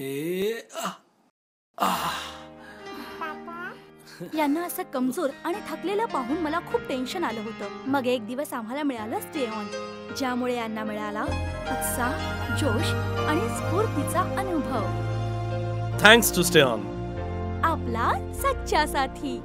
हे आ, आ. यांना असं कमजोर आणि थकलेलं पाहून मला खूप टेन्शन आलं होतं. मग एक दिवस आम्हाला मिळालं स्टे ऑन ज्यामुळे यांना मिळाला उत्साह जोश आणि स्फूर्तीचा अनुभव. थँक्स टू स्टे ऑन आपला सच्चा साथी